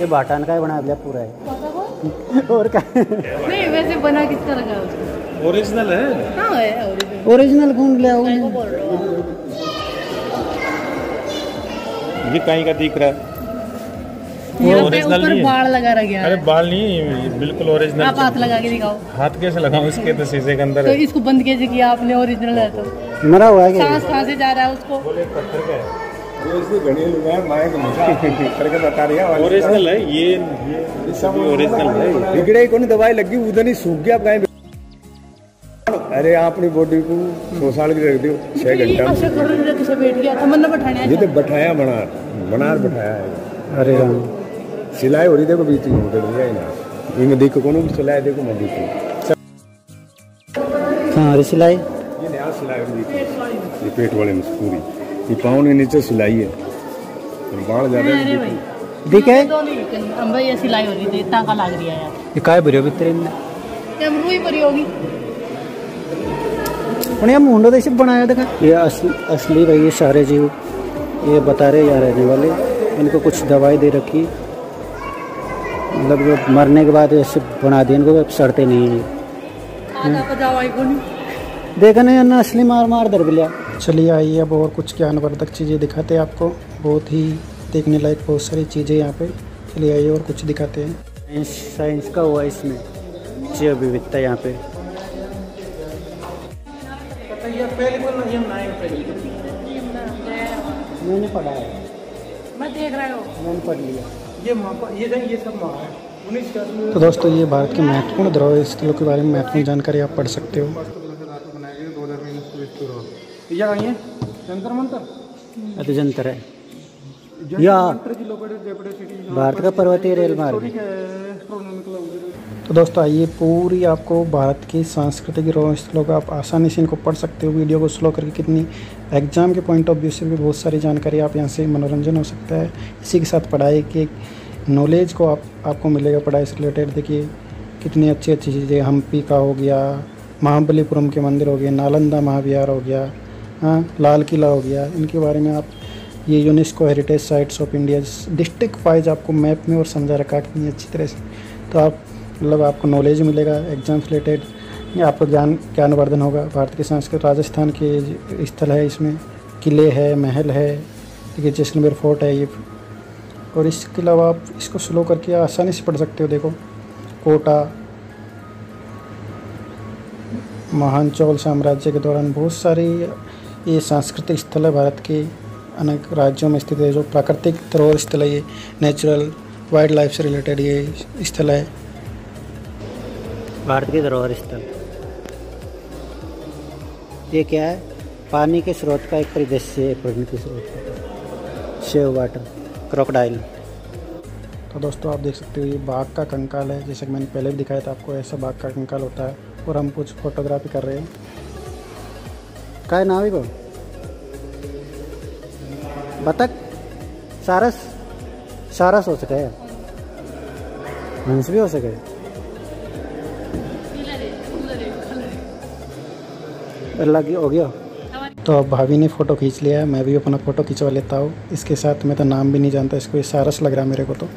ये बाटान का ही बना दिया पूरा है। और क्या? नहीं वैसे बना किस तरह का है उसको? ओरिजिनल है? हाँ है ओरिजिनल ओरिजिनल कौन ले आओ को बोल हूँ। ये कहीं का दिख रहा है। ऊपर नहीं है। लगा रह गया अरे बाल नहीं ये बिल्कुल ओरिजिनल आप हाथ लगा के दिखाओ। हाथ कैसे लगाऊँ? इसके तो शीशे के अंदर तो इसको बंद कैसे किया आपने? ओरिजिनल है तो। मरा हुआ है सांस कहाँ से जा रहा है उसको? ओरिजिनल है ये ये ओरिजिनल है। बिगड़े को दवाई लगी उधर ही सूख गया अब अरे आप अपनी बॉडी को सौ साल की रख दो छह घंटा। ऐसे कर रहे किसे बैठ गया था मतलब बैठाने ये तो बैठाया बनार बनार बैठाया है। अरे सिलाई हो रही देखो बीच में उधर दिया ना। इनमें देखो कौन सिलाई? देखो मैं देखो। हाँ अरे सिलाई। ये नया सिलाई ये पेट वाले में पूरी। ये पाँव के नीचे सिलाई है। बाढ़ है भाई ये सिलाई हो रही थी इतना का लग रही है यार। ये काय भरियो भितर ये रुई भरी होगी। पण ये मुंडो देश बनाया देखा। ये असली असली भाई ये सारे जीव ये बता रहे यार रहने वाले। इनको कुछ दवाई दे रखी। मतलब जो मरने के बाद ऐसे बना दिए इनको अब सड़ते नहीं हैं। आधा को जाओ आई को नहीं देखा नहीं असली मार मार दर बिलिया चलिए आइए अब और कुछ ज्ञानवर्धक चीज़ें दिखाते हैं आपको। बहुत ही देखने लायक बहुत सारी चीज़ें यहाँ पे। चलिए आइए और कुछ दिखाते हैं। साइंस साइंस का हुआ इसमें जैव विविधता यहाँ पे। मैंने पढ़ा है। मैं देख रहा हूँ। मैंने पढ़ लिया। तो दोस्तों ये भारत के महत्वपूर्ण धरोहर स्थलों के बारे में महत्वपूर्ण जानकारी आप पढ़ सकते हो। अतिजंतर है? या भारत का पर्वतीय रेल मार्ग तो दोस्तों आइए पूरी आपको भारत की सांस्कृतिक स्थलों का आप आसानी से इनको पढ़ सकते हो। वीडियो को स्लो करके कितनी एग्ज़ाम के पॉइंट ऑफ़ व्यू से भी बहुत सारी जानकारी आप यहाँ से मनोरंजन हो सकता है। इसी के साथ पढ़ाई के नॉलेज को आप आपको मिलेगा पढ़ाई से रिलेटेड देखिए कितनी अच्छी अच्छी चीज़ें हम्पी का हो गया महाबलीपुरम के मंदिर हो गए नालंदा महाविहार हो गया हाँ लाल किला हो गया। इनके बारे में आप, ये UNESCO heritage sites of India district wise आपको मैप में और समझा रखा कितनी अच्छी तरह से तो आप मतलब आपको नॉलेज मिलेगा एग्ज़ाम रिलेटेड आपको ज्ञान, ज्ञानवर्धन होगा। भारत के संस्कृत, राजस्थान के स्थल है इसमें, किले है, महल है, ठीक है, जैसलमेर फोर्ट है ये। और इसके अलावा आप इसको स्लो करके आसानी से पढ़ सकते हो, देखो। कोटा, महान चौल साम्राज्य के दौरान बहुत सारी ये सांस्कृतिक स्थल है भारत के अनेक राज्यों में स्थित है जो प्राकृतिक धरोहर स्थल है ये। नेचुरल वाइल्ड लाइफ से रिलेटेड ये स्थल है। भारत के धरोहर स्थल। ये क्या है? पानी के स्रोत का एक परिदृश्य है प्रकृति स्रोत शेव वाटर क्रोकोडाइल तो दोस्तों आप देख सकते हो ये बाघ का कंकाल है। जैसे कि मैंने पहले भी दिखाया था आपको ऐसा बाघ का कंकाल होता है और हम कुछ फोटोग्राफी कर रहे हैं। काय नाव है वो बतख? सारस? सारस हो सके हंस भी हो सके की हो गया. तो अब भाभी ने फ़ोटो खींच लिया है, मैं भी अपना फ़ोटो खिंचवा लेता हूँ। इसके साथ मैं तो नाम भी नहीं जानता, इसको ये सारस लग रहा है मेरे को तो।